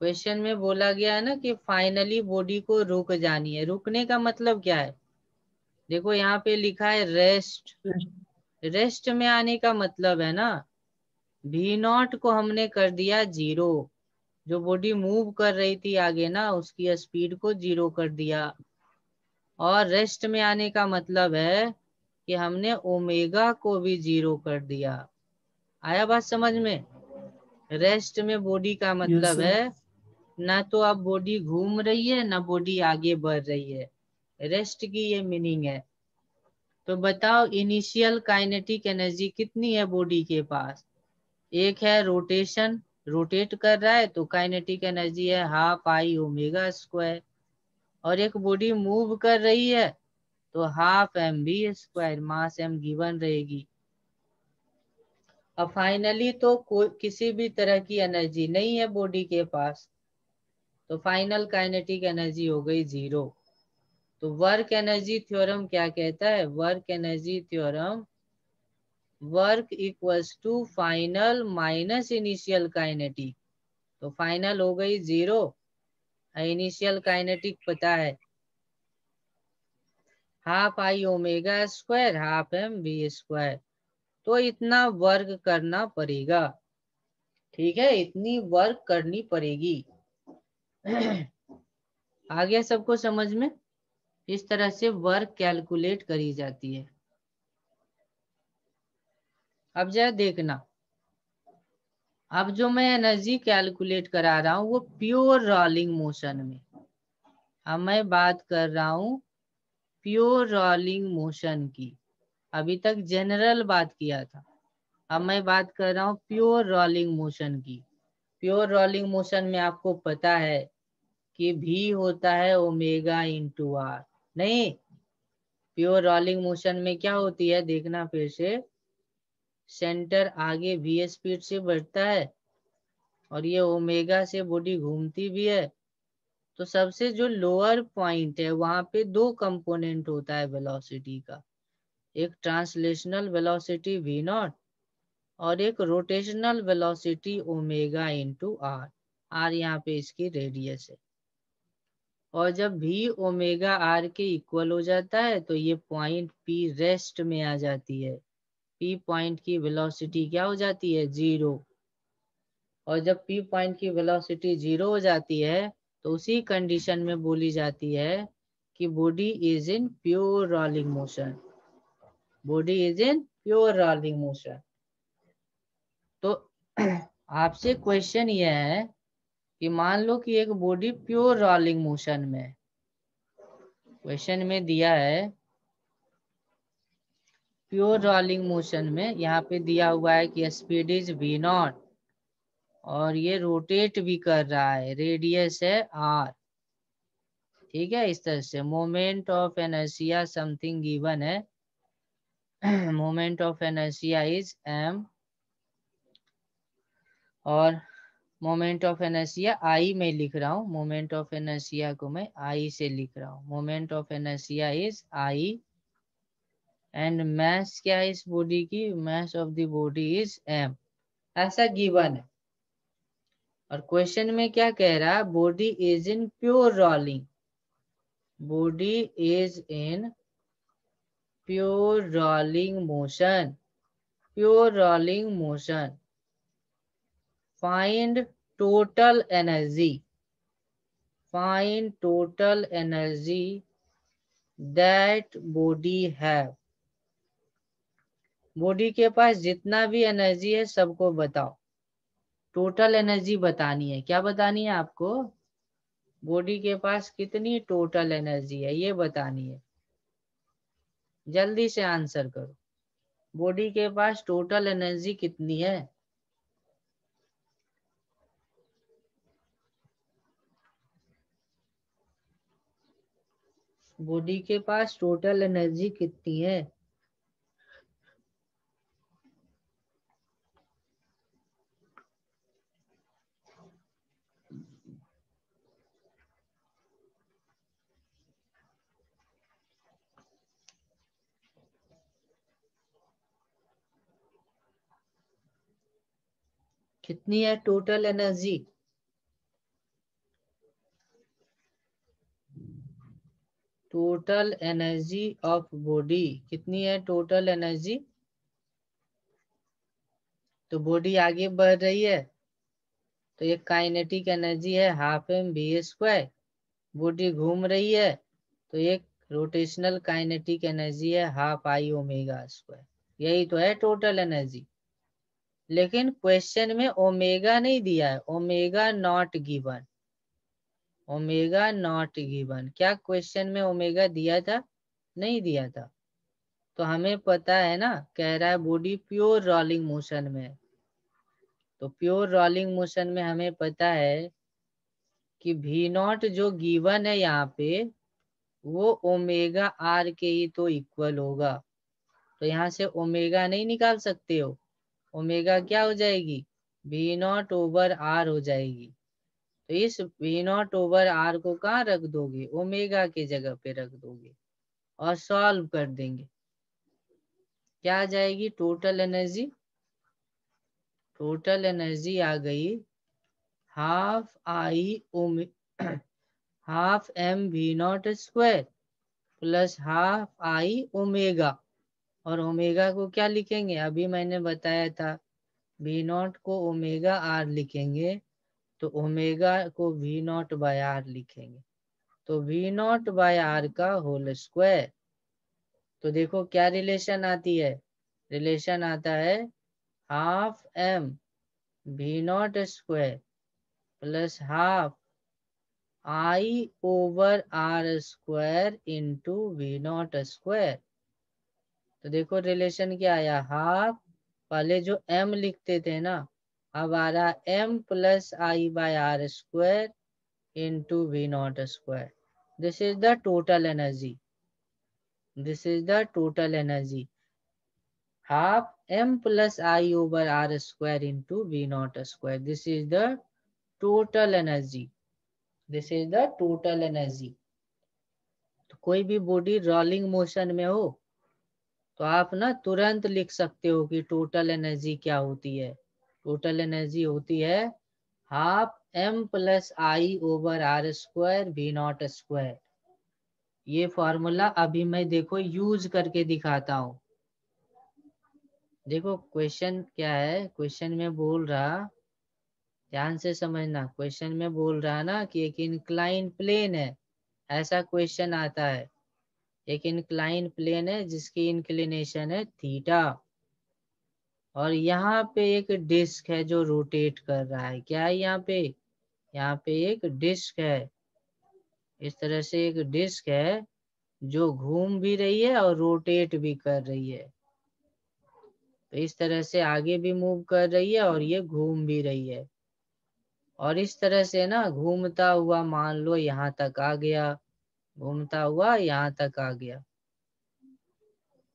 Question में बोला गया है ना कि फाइनली बॉडी को रुक जानी है। रुकने का मतलब क्या है? देखो यहाँ पे लिखा है रेस्ट रेस्ट में आने का मतलब है ना वी नॉट को हमने कर दिया ज़ीरो जो बॉडी मूव कर रही थी आगे ना उसकी स्पीड को ज़ीरो कर दिया। और रेस्ट में आने का मतलब है कि हमने ओमेगा को भी ज़ीरो कर दिया। आया बात समझ में? रेस्ट में बॉडी का मतलब है ना तो अब बॉडी घूम रही है, ना बॉडी आगे बढ़ रही है। रेस्ट की ये मीनिंग है। तो बताओ इनिशियल काइनेटिक एनर्जी कितनी है बॉडी के पास? एक है रोटेशन रोटेट कर रहा है तो काइनेटिक एनर्जी है हाफ़ आई ओमेगा स्क्वायर और एक बॉडी मूव कर रही है तो half m v square mass m given रहेगी। अब फाइनली तो कोई, किसी भी तरह की एनर्जी नहीं है बॉडी के पास। तो फाइनल काइनेटिक एनर्जी हो गई ज़ीरो तो वर्क एनर्जी थ्योरम क्या कहता है? Work energy theorem work equals to final minus initial kinetic तो फाइनल हो गई ज़ीरो इनिशियल काइनेटिक पता है? Half I omega square half m v square तो इतना वर्क करना पड़ेगा। ठीक है? इतनी वर्क करनी पड़ेगी। आ गया सबको समझ में? इस तरह से वर्क कैलकुलेट करी जाती है। अब जरा देखना। अब जो मैं एनर्जी कैलकुलेट करा रहा हूँ, वो प्योर रोलिंग मोशन में। अब मैं बात कर रहा हूँ प्योर रोलिंग मोशन की। अभी तक जनरल बात किया था। अब मैं बात कर रहा हूँ प्योर रोलिंग मोशन की। प्योर रोलिंग मोशन में आपको पता है कि भी होता है ओमेगा इंटू आर नहीं प्योर रोलिंग मोशन में क्या होती है? देखना फिर से। सेंटर आगे भी स्पीड से बढ़ता है और ये ओमेगा से बॉडी घूमती भी है। तो सबसे जो लोअर पॉइंट है, वहाँ पे दो कंपोनेंट होता है वेलोसिटी का। एक ट्रांसलेशनल वेलोसिटी वी नॉट और एक rotational velocity omega into r r यहाँ पे इसकी रेडियस है। और जब भी ओमेगा आर के इक्वल हो जाता है तो ये पॉइंट पी रेस्ट में आ जाती है। पी पॉइंट की वेलोसिटी क्या हो जाती है? ज़ीरो। और जब पी पॉइंट की वेलोसिटी ज़ीरो हो जाती है तो उसी कंडीशन में बोली जाती है कि body is in pure rolling motion. Body is in pure rolling motion. तो आपसे क्वेश्चन यह है कि मान लो कि एक बॉडी प्योर रोलिंग मोशन में क्वेश्चन में दिया है प्योर रोलिंग मोशन में यहाँ पे दिया हुआ है कि स्पीड इज़ वी नॉट और ये रोटेट भी कर रहा है रेडियस है आर ठीक है, इस तरह से moment of inertia something given है। Moment of inertia is m और मोमेंट ऑफ़ एनर्सिया आई में लिख रहा हूँ, मोमेंट ऑफ़ एनर्सिया को मैं आई से लिख रहा हूँ। Moment of inertia is I and mass क्या है इस बॉडी की? Mass of the body is m. ऐसा गिवन है। और क्वेश्चन में क्या कह रहा है? Body is in pure rolling. Body is in pure rolling motion. Pure rolling motion. Find total energy. Find total energy that body have. Body के पास जितना भी एनर्जी है, सबको बताओ। टोटल एनर्जी बतानी है। क्या बतानी है आपको? बॉडी के पास कितनी टोटल एनर्जी है, ये बतानी है। जल्दी से आंसर करो। बॉडी के पास टोटल एनर्जी कितनी है? बॉडी के पास टोटल एनर्जी कितनी है? कितनी है total energy total energy of body कितनी है टोटल एनर्जी तो बॉडी आगे बढ़ रही है तो एक काइनेटिक एनर्जी है half m v square body घूम रही है तो एक रोटेशनल काइनेटिक एनर्जी है हाफ़ आई ओमेगा स्क्वायर यही तो है टोटल एनर्जी लेकिन क्वेश्चन में ओमेगा नहीं दिया है omega not given omega not given. क्या क्वेश्चन में ओमेगा दिया था? नहीं दिया था। तो हमें पता है ना, कह रहा है बॉडी प्योर रोलिंग मोशन में। तो प्योर रोलिंग मोशन में हमें पता है कि भी नॉट जो गिवन है यहाँ पे, वो ओमेगा आर के ही तो इक्वल होगा। तो यहाँ से ओमेगा नहीं निकाल सकते हो। ओमेगा क्या हो जाएगी? भी नॉट ओवर आर हो जाएगी। तो इस वी नॉट ओवर आर को कहाँ रख दोगे? ओमेगा के जगह पे रख दोगे और सॉल्व कर देंगे। क्या आ जाएगी? Total energy. टोटल एनर्जी आ गई half I omega half m v naught square plus half I omega. और ओमेगा को क्या लिखेंगे? अभी मैंने बताया था। वी नॉट को ओमेगा आर लिखेंगे। तो ओमेगा को वी नॉट बाय आर लिखेंगे। तो वी नॉट बाय आर का होल स्क्वायर तो देखो क्या रिलेशन आती है? रिलेशन आता है half m v naught square plus half I over r square into v naught square तो देखो रिलेशन क्या आया? हाफ़ पहले जो एम लिखते थे ना रहा m plus I by r square into v naught square this is the total energy this is the total energy half m plus I over r square into v naught square this is the total energy this is the total energy कोई भी body rolling motion में हो तो आप ना तुरंत लिख सकते हो कि टोटल एनर्जी क्या होती है। टोटल एनर्जी होती है half m plus I over r square v naught square ये फॉर्मूला अभी मैं देखो यूज़ करके दिखाता हूँ। देखो क्वेश्चन क्या है? क्वेश्चन में बोल रहा, ध्यान से समझना क्वेश्चन में बोल रहा ना कि एक इंक्लाइन प्लेन है। ऐसा क्वेश्चन आता है। एक इंक्लाइन प्लेन है जिसकी इंक्लिनेशन है थीटा और यहाँ पे एक डिस्क है जो रोटेट कर रहा है। क्या है यहाँ पे? यहाँ पे एक डिस्क है। इस तरह से एक डिस्क है जो घूम भी रही है और रोटेट भी कर रही है। तो इस तरह से आगे भी मूव कर रही है और ये घूम भी रही है। और इस तरह से ना घूमता हुआ मान लो यहाँ तक आ गया, घूमता हुआ यहाँ तक आ गया,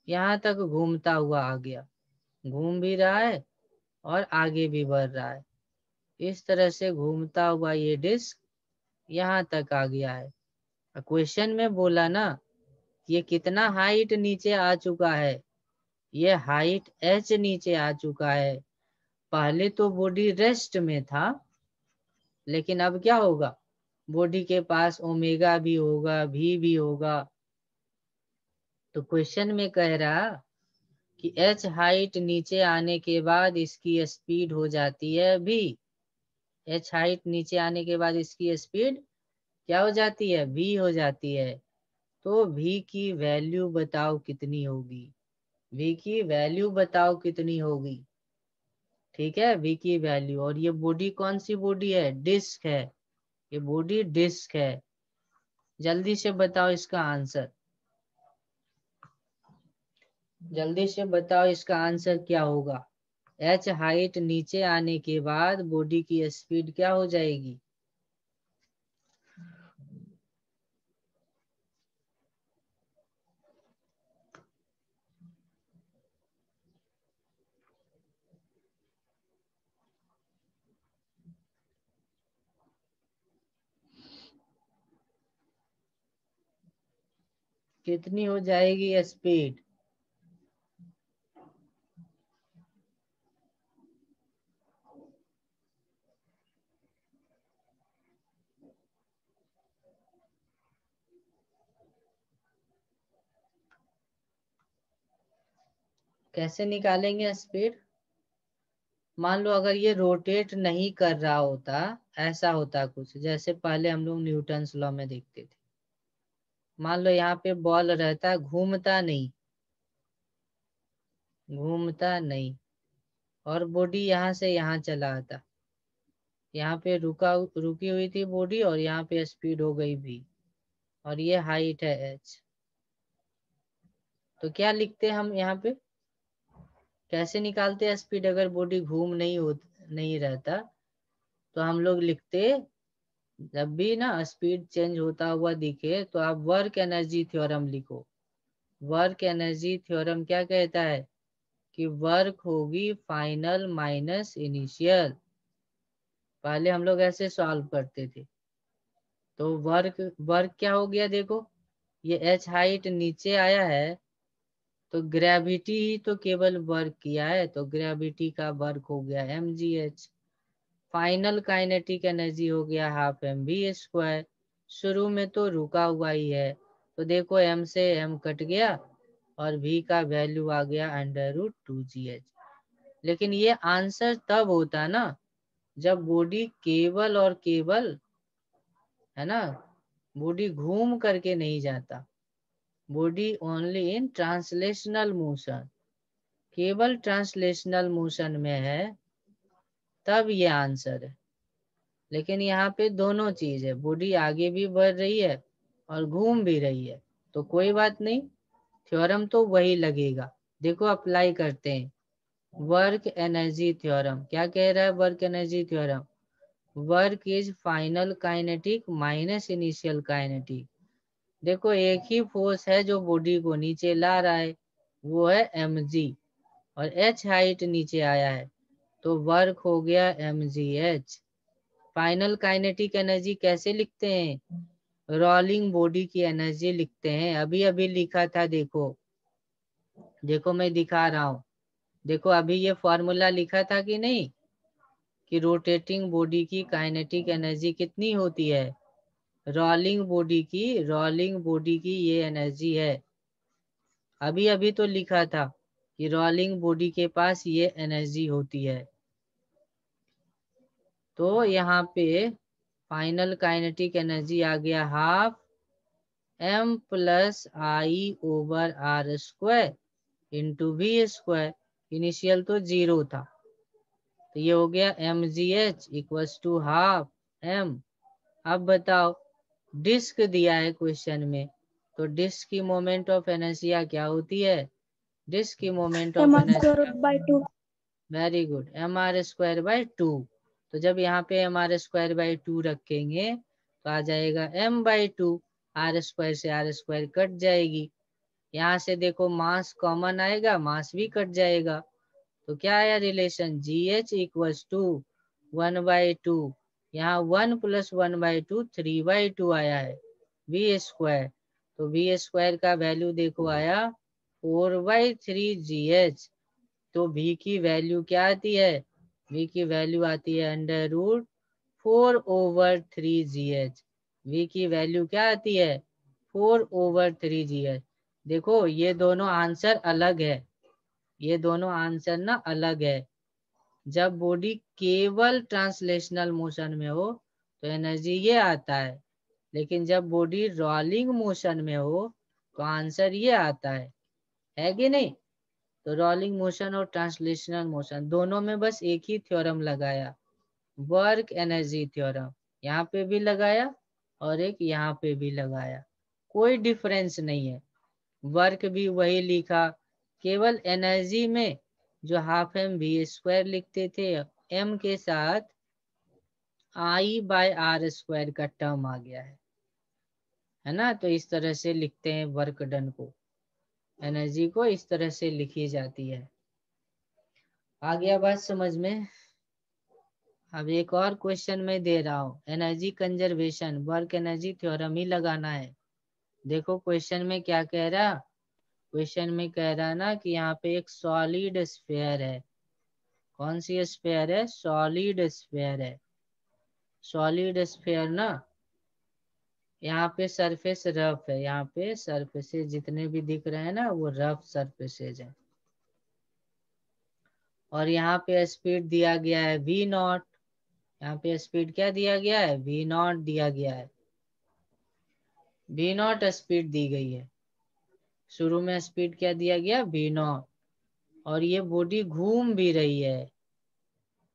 यहाँ तक घूमता हुआ आ गया। घूम भी रहा है और आगे भी बढ़ रहा है। इस तरह से घूमता हुआ ये डिस्क यहाँ तक आ गया है। क्वेश्चन में बोला ना, ये कितना हाइट नीचे आ चुका है? ये हाइट एच नीचे आ चुका है। पहले तो बॉडी रेस्ट में था, लेकिन अब क्या होगा? बॉडी के पास ओमेगा भी होगा, भी भी होगा। तो क्वेश्चन में कह रहा कि एच हाइट नीचे आने के बाद इसकी स्पीड हो जाती है भी एच हाइट नीचे आने के बाद इसकी स्पीड क्या हो जाती है? वी हो जाती है। तो वी की वैल्यू बताओ कितनी होगी। वी की वैल्यू बताओ कितनी होगी। ठीक है? वी की वैल्यू और ये बॉडी कौन सी बॉडी है? डिस्क है। ये बॉडी डिस्क है। जल्दी से बताओ इसका आंसर जल्दी से बताओ इसका आंसर क्या होगा? एच हाइट नीचे आने के बाद बॉडी की स्पीड क्या हो जाएगी? कितनी हो जाएगी स्पीड कैसे निकालेंगे स्पीड मान लो अगर ये रोटेट नहीं कर रहा होता, ऐसा होता कुछ, जैसे पहले हम लोग न्यूटन लॉ में देखते थे। मान लो यहाँ पे बॉल रहता, घूमता नहीं। घूमता नहीं। और बॉडी यहाँ से यहाँ चला आता। यहाँ पे रुका, रुकी हुई थी बॉडी और यहाँ पे स्पीड हो गई भी। और ये हाइट है एच तो क्या लिखते हैं हम यहाँ पे? कैसे निकालते हैं स्पीड अगर बॉडी घूम नहीं हो, नहीं रहता तो हम लोग लिखते, जब भी ना स्पीड चेंज होता हुआ दिखे तो आप वर्क एनर्जी थ्योरम लिखो। वर्क एनर्जी थ्योरम क्या कहता है? कि वर्क होगी फाइनल माइनस इनिशियल पहले हम लोग ऐसे सॉल्व करते थे। तो वर्क वर्क क्या हो गया देखो? ये एच हाइट नीचे आया है तो ग्रेविटी ही तो केवल वर्क किया है तो ग्रेविटी का वर्क हो गया m g h final kinetic energy हो गया हाफ़ एम बी स्क्वायर शुरू में तो रुका हुआ ही है तो देखो एम से एम कट गया और v का वैल्यू आ गया under root two g h लेकिन ये आंसर तब होता ना, जब बॉडी केवल और केवल, है ना बॉडी घूम करके नहीं जाता। Body only in translational motion केवल ट्रांसलेशनल मोशन में है, तब ये आंसर है। लेकिन यहाँ पे दोनों चीज़ है। बॉडी आगे भी बढ़ रही है और घूम भी रही है। तो कोई बात नहीं थ्योरम तो वही लगेगा। देखो अप्लाई करते हैं। वर्क एनर्जी थ्योरम क्या कह रहा है work energy theorem work is final kinetic minus initial kinetic देखो, एक ही फोर्स है जो बॉडी को नीचे ला रहा है, वो है एम जी और एच हाइट नीचे आया है। तो वर्क हो गया m g h final kinetic energy कैसे लिखते हैं? रोलिंग बॉडी की एनर्जी लिखते हैं। अभी अभी लिखा था, देखो। देखो, मैं दिखा रहा हूँ। देखो, अभी ये फॉर्मूला लिखा था कि नहीं? कि रोटेटिंग बॉडी की काइनेटिक एनर्जी कितनी होती है? रोलिंग बॉडी की रोलिंग बॉडी की ये एनर्जी है। अभी अभी तो लिखा था कि रोलिंग बॉडी के पास ये एनर्जी होती है। तो यहाँ पे फाइनल काइनेटिक एनर्जी आ गया half m plus I over r square into v square initial तो ज़ीरो था। तो ये हो गया m g h equals to half m अब बताओ डिस्क दिया है क्वेश्चन में तो डिस्क की मोमेंट ऑफ़ एनर्जिया क्या होती है? डिस्क की moment of inertia very good m r square by two तो जब यहाँ पे m r square by two रखेंगे तो आ जाएगा m by two r square से आर स्क्वायर कट जाएगी. यहाँ से देखो मास कॉमन आएगा मास भी कट जाएगा. तो क्या आया relation g h equals to one by two यहाँ one plus one by two three by two आया है वी स्क्वायर तो वी स्क्वायर का वैल्यू देखो आया four by three g h तो वी की वैल्यू क्या आती है? वी की वैल्यू आती है under root four over three g h v की वैल्यू क्या आती है? Four over three g h देखो, ये दोनों आंसर अलग है. ये दोनों आंसर ना अलग है. जब बॉडी केवल ट्रांसलेशनल मोशन में हो तो एनर्जी ये आता है। लेकिन जब बॉडी रोलिंग मोशन में हो तो आंसर ये आता है। है कि नहीं? तो रोलिंग मोशन और ट्रांसलेशनल मोशन दोनों में बस एक ही थ्योरम लगाया। वर्क एनर्जी थ्योरम यहाँ पे भी लगाया और एक यहाँ पे भी लगाया। कोई डिफरेंस नहीं है। वर्क भी वही लिखा। केवल एनर्जी में जो हाफ़ एम बी स्क्वायर लिखते थे एम के साथ आई बाय आर स्क्वायर का टर्म आ गया है। है ना? तो इस तरह से लिखते हैं वर्क डन को। एनर्जी को इस तरह से लिखी जाती है। आ गया बात समझ में? अब एक और क्वेश्चन में दे रहा हूँ। Energy conservation work energy theorem ही लगाना है। देखो क्वेश्चन में क्या कह रहा? क्वेश्चन में कह रहा है ना कि यहाँ पे एक सॉलिड स्फेयर है। कौन सी स्फेयर है? सॉलिड स्फेयर है। सॉलिड स्फेयर ना यहाँ पे सरफेस रफ है। यहाँ पे सरफेसेस जितने भी दिख रहे हैं ना, वो रफ सरफेसेज है। और यहाँ पे स्पीड दिया गया है वी नॉट यहाँ पे स्पीड क्या दिया गया है? वी नॉट दिया गया है। वी नॉट स्पीड दी गई है। शुरू में स्पीड क्या दिया गया? वी नॉट और ये बॉडी घूम भी रही है।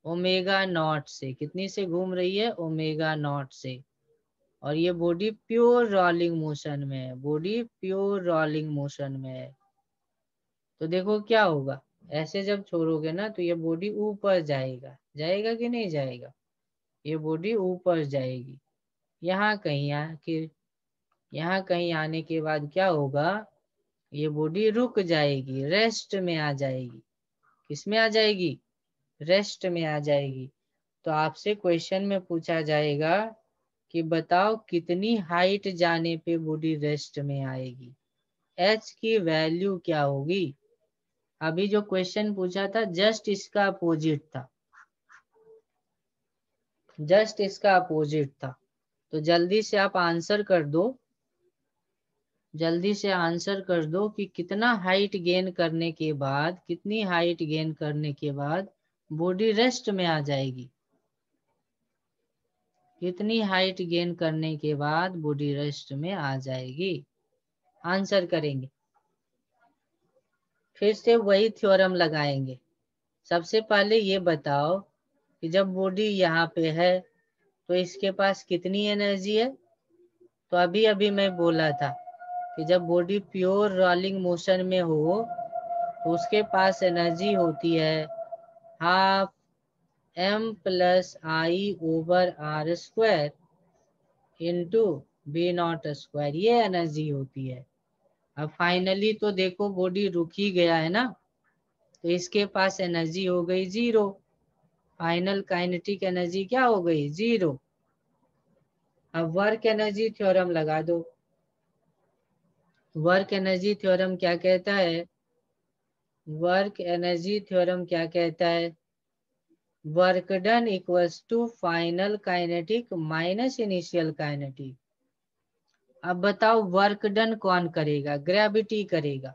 ओमेगा नॉट से। कितनी से घूम रही है? ओमेगा नॉट से। और ये बॉडी प्योर रोलिंग मोशन में है। बॉडी प्योर रोलिंग मोशन में है। तो देखो क्या होगा। ऐसे जब छोड़ोगे ना तो ये बॉडी ऊपर जाएगा। जाएगा कि नहीं जाएगा? ये बॉडी ऊपर जाएगी। यहाँ कहीं आके यहाँ कहीं आने के बाद क्या होगा? ये बॉडी रुक जाएगी रेस्ट में आ जाएगी। किसमें आ जाएगी? रेस्ट में आ जाएगी। तो आपसे क्वेश्चन में पूछा जाएगा कि बताओ कितनी हाइट जाने पे बॉडी रेस्ट में आएगी। एच की वैल्यू क्या होगी? अभी जो क्वेश्चन पूछा था जस्ट इसका अपोजिट था। जस्ट इसका अपोजिट था। तो जल्दी से आप आंसर कर दो। जल्दी से आंसर कर दो कि कितना हाइट गेन करने के बाद, कितनी हाइट गेन करने के बाद बॉडी रेस्ट में आ जाएगी। कितनी हाइट गेन करने के बाद बॉडी रेस्ट में आ जाएगी। आंसर करेंगे। फिर से वही थ्योरम लगाएँगे। सबसे पहले ये बताओ कि जब बॉडी यहाँ पे है तो इसके पास कितनी एनर्जी है? तो अभी अभी मैं बोला था कि जब बॉडी प्योर रोलिंग मोशन में हो तो उसके पास एनर्जी होती है। Half m plus I over r square into v naught square ये एनर्जी होती है। अब फाइनली तो देखो बॉडी रुक ही गया है ना तो इसके पास एनर्जी हो गई ज़ीरो फाइनल काइनेटिक एनर्जी क्या हो गई? ज़ीरो अब वर्क एनर्जी थ्योरम लगा दो। वर्क एनर्जी थ्योरम क्या कहता है? वर्क एनर्जी थ्योरम क्या कहता है? Work done equals to final kinetic minus initial kinetic अब बताओ वर्क डन कौन करेगा? ग्रेविटी करेगा।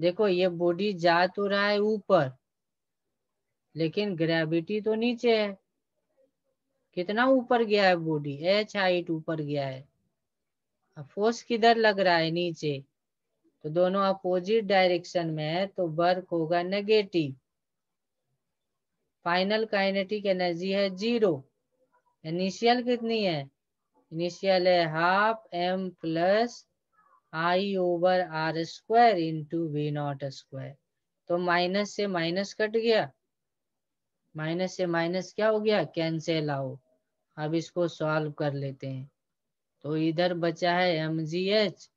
देखो, ये बॉडी जा तो रहा है ऊपर, लेकिन ग्रेविटी तो नीचे है। कितना ऊपर गया है बॉडी एच हाइट ऊपर गया है। अब फोर्स किधर लग रहा है? नीचे। तो दोनों अपोजिट डायरेक्शन में है तो वर्क होगा नेगेटिव फाइनल काइनेटिक एनर्जी है ज़ीरो इनिशियल कितनी है? इनिशियल है half m plus I over r square into v naught square तो माइनस से माइनस कट गया। माइनस से माइनस क्या हो गया? कैंसिल आओ अब इसको सॉल्व कर लेते हैं। तो इधर बचा है एम जी एच।